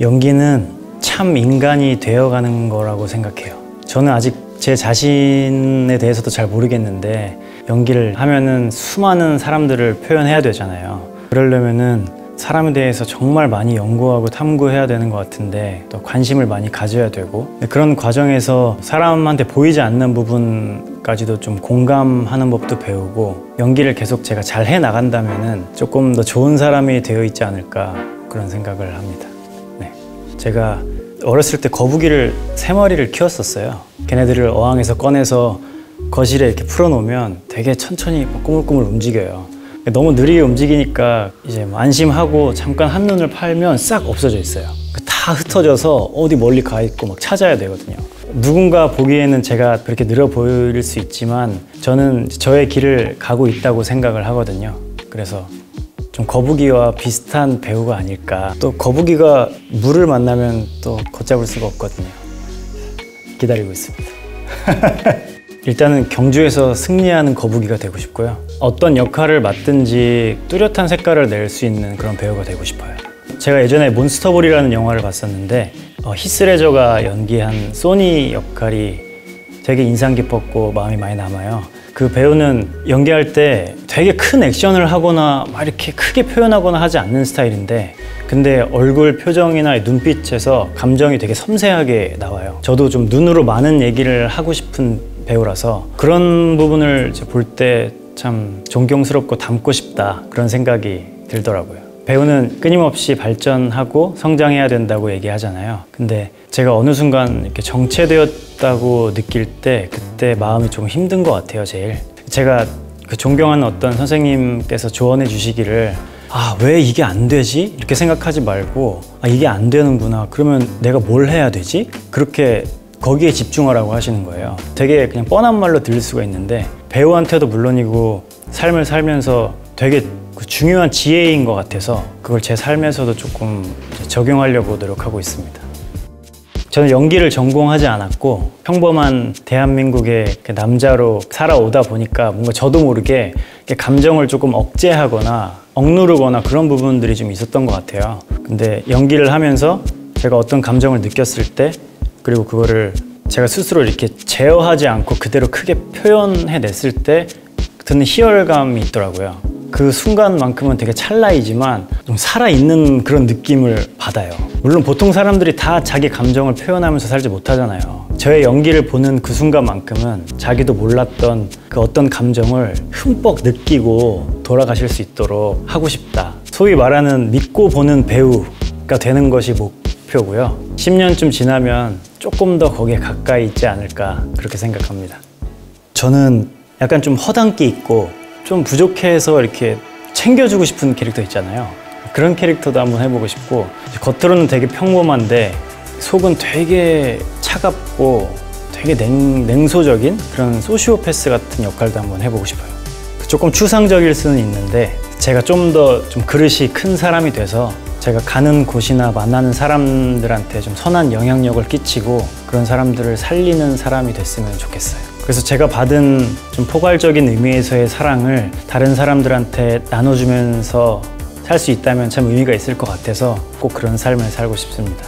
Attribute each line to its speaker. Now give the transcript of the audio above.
Speaker 1: 연기는 참 인간이 되어가는 거라고 생각해요. 저는 아직 제 자신에 대해서도 잘 모르겠는데 연기를 하면은 수많은 사람들을 표현해야 되잖아요. 그러려면은 사람에 대해서 정말 많이 연구하고 탐구해야 되는 것 같은데 또 관심을 많이 가져야 되고 그런 과정에서 사람한테 보이지 않는 부분 까지도 좀 공감하는 법도 배우고 연기를 계속 제가 잘 해 나간다면은 조금 더 좋은 사람이 되어 있지 않을까 그런 생각을 합니다. 네. 제가 어렸을 때 거북이를 세 마리를 키웠었어요. 걔네들을 어항에서 꺼내서 거실에 이렇게 풀어놓으면 되게 천천히 막 꾸물꾸물 움직여요. 너무 느리게 움직이니까 이제 뭐 안심하고 잠깐 한눈을 팔면 싹 없어져 있어요. 다 흩어져서 어디 멀리 가 있고 막 찾아야 되거든요. 누군가 보기에는 제가 그렇게 느려 보일 수 있지만 저는 저의 길을 가고 있다고 생각을 하거든요. 그래서 좀 거북이와 비슷한 배우가 아닐까. 또 거북이가 물을 만나면 또 걷잡을 수가 없거든요. 기다리고 있습니다. 일단은 경주에서 승리하는 거북이가 되고 싶고요. 어떤 역할을 맡든지 뚜렷한 색깔을 낼 수 있는 그런 배우가 되고 싶어요. 제가 예전에 몬스터볼이라는 영화를 봤었는데 어, 히스레저가 연기한 소니 역할이 되게 인상 깊었고 마음이 많이 남아요. 그 배우는 연기할 때 되게 큰 액션을 하거나 막 이렇게 크게 표현하거나 하지 않는 스타일인데 근데 얼굴 표정이나 눈빛에서 감정이 되게 섬세하게 나와요. 저도 좀 눈으로 많은 얘기를 하고 싶은 배우라서 그런 부분을 볼 때 참 존경스럽고 닮고 싶다 그런 생각이 들더라고요. 배우는 끊임없이 발전하고 성장해야 된다고 얘기하잖아요. 근데 제가 어느 순간 이렇게 정체되었다고 느낄 때 그때 마음이 좀 힘든 것 같아요, 제일. 제가 그 존경하는 어떤 선생님께서 조언해 주시기를 아, 왜 이게 안 되지? 이렇게 생각하지 말고 아, 이게 안 되는구나. 그러면 내가 뭘 해야 되지? 그렇게 거기에 집중하라고 하시는 거예요. 되게 그냥 뻔한 말로 들릴 수가 있는데 배우한테도 물론이고 삶을 살면서 되게 그 중요한 지혜인 것 같아서 그걸 제 삶에서도 조금 적용하려고 노력하고 있습니다. 저는 연기를 전공하지 않았고 평범한 대한민국의 그 남자로 살아오다 보니까 뭔가 저도 모르게 감정을 조금 억제하거나 억누르거나 그런 부분들이 좀 있었던 것 같아요. 근데 연기를 하면서 제가 어떤 감정을 느꼈을 때 그리고 그거를 제가 스스로 이렇게 제어하지 않고 그대로 크게 표현해냈을 때 드는 희열감이 있더라고요. 그 순간만큼은 되게 찰나이지만 좀 살아있는 그런 느낌을 받아요. 물론 보통 사람들이 다 자기 감정을 표현하면서 살지 못하잖아요. 저의 연기를 보는 그 순간만큼은 자기도 몰랐던 그 어떤 감정을 흠뻑 느끼고 돌아가실 수 있도록 하고 싶다. 소위 말하는 믿고 보는 배우가 되는 것이 목표고요. 10년쯤 지나면 조금 더 거기에 가까이 있지 않을까 그렇게 생각합니다. 저는 약간 좀 허당기 있고 좀 부족해서 이렇게 챙겨주고 싶은 캐릭터 있잖아요. 그런 캐릭터도 한번 해보고 싶고 겉으로는 되게 평범한데 속은 되게 차갑고 되게 냉, 냉소적인 그런 소시오패스 같은 역할도 한번 해보고 싶어요. 조금 추상적일 수는 있는데 제가 좀 더좀 그릇이 큰 사람이 돼서 제가 가는 곳이나 만나는 사람들한테 좀 선한 영향력을 끼치고 그런 사람들을 살리는 사람이 됐으면 좋겠어요. 그래서 제가 받은 좀 포괄적인 의미에서의 사랑을 다른 사람들한테 나눠주면서 살 수 있다면 참 의미가 있을 것 같아서 꼭 그런 삶을 살고 싶습니다.